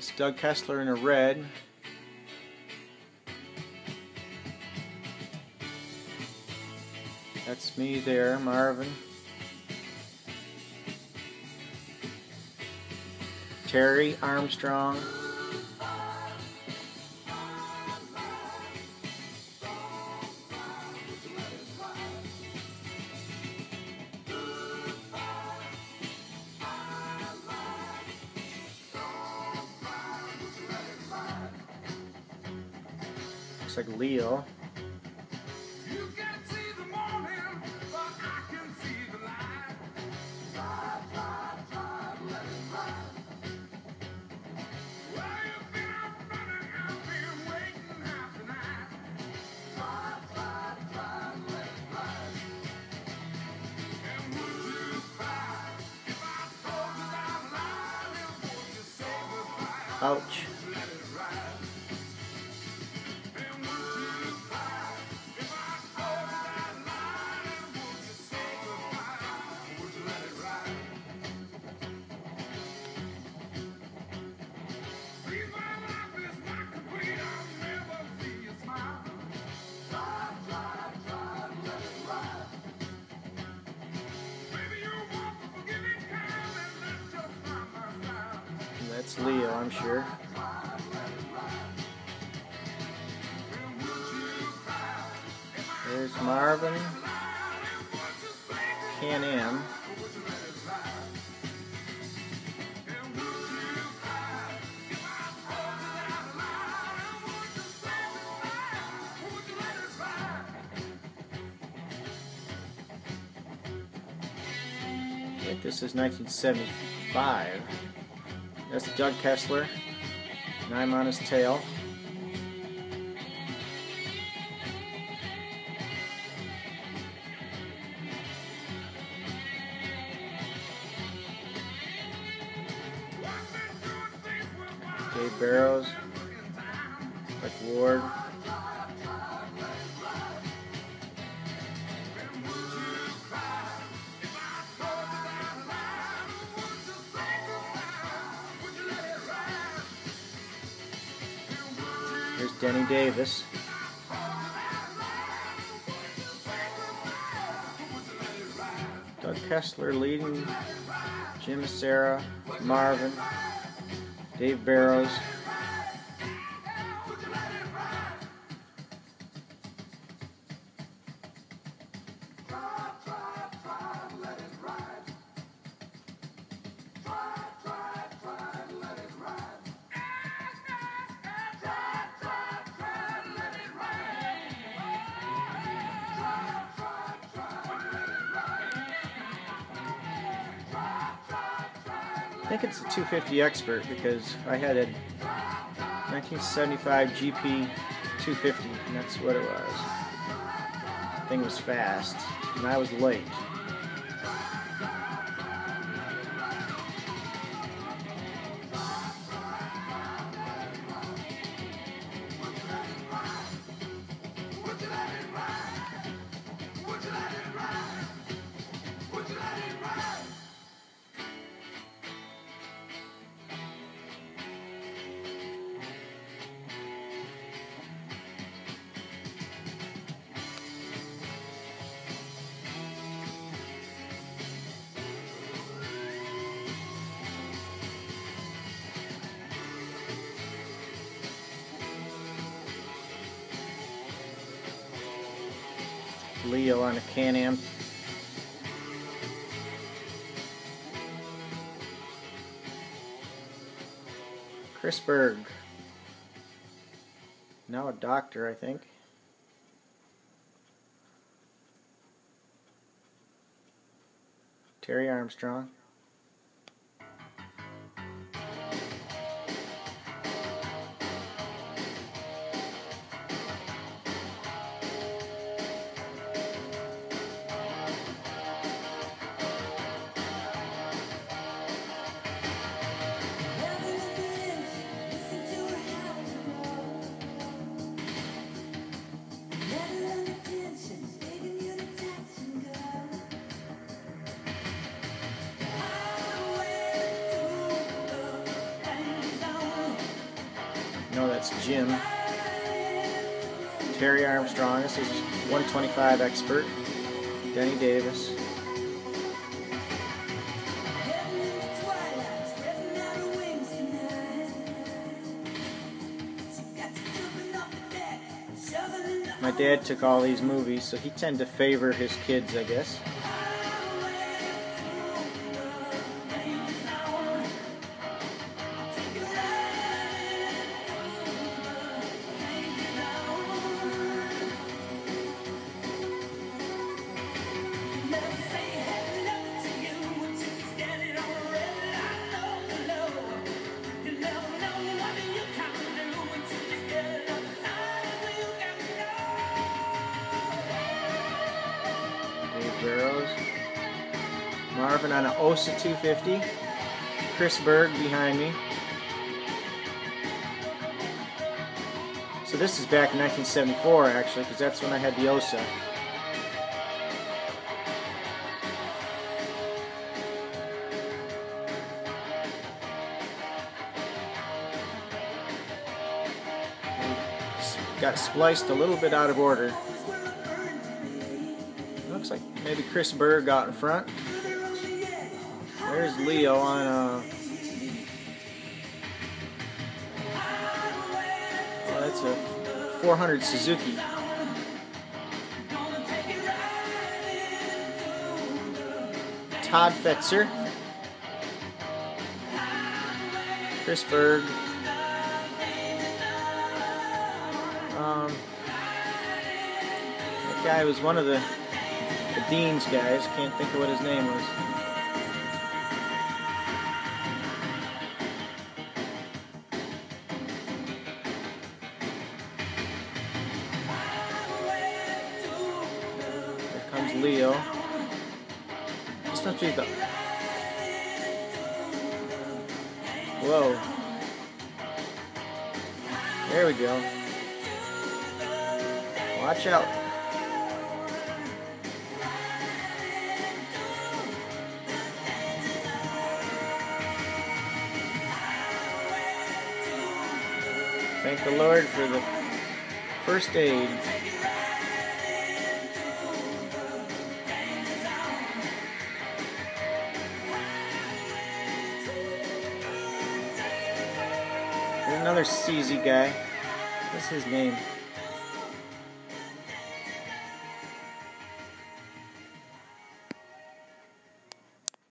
That's Doug Kessler in a red. That's me there, Marvin. Terry Armstrong. Looks like Leo. Ouch. That's Leo, I'm sure. There's Marvin. Can Am. I think this is 1975. That's Doug Kessler, and I'm on his tail. Dave Barrows, Rick Ward. Denny Davis. Doug Kessler leading, Jim Sarah, Marvin, Dave Barrows. Think it's a 250 expert because I had a 1975 GP 250 and that's what it was. Thing was fast and I was late. Leo on a Can-Am. Chris Berg. Now a doctor, I think. Terry Armstrong. Jim. Terry Armstrong. This is 125 expert. Denny Davis. My dad took all these movies, so he tended to favor his kids, I guess. Marvin on an Ossa 250. Chris Berg behind me. So this is back in 1974 actually, because that's when I had the Ossa. Got spliced a little bit out of order. Looks like maybe Chris Berg got in front. There's Leo on a. Oh, that's a 400 Suzuki. Todd Fetzer. Chris Berg. Um, that guy was one of the the Dean's guys. Can't think of what his name was. Comes Leo. This must be the. Whoa. There we go. Watch out. Thank the Lord for the first aid. There's another CZ guy. What's his name?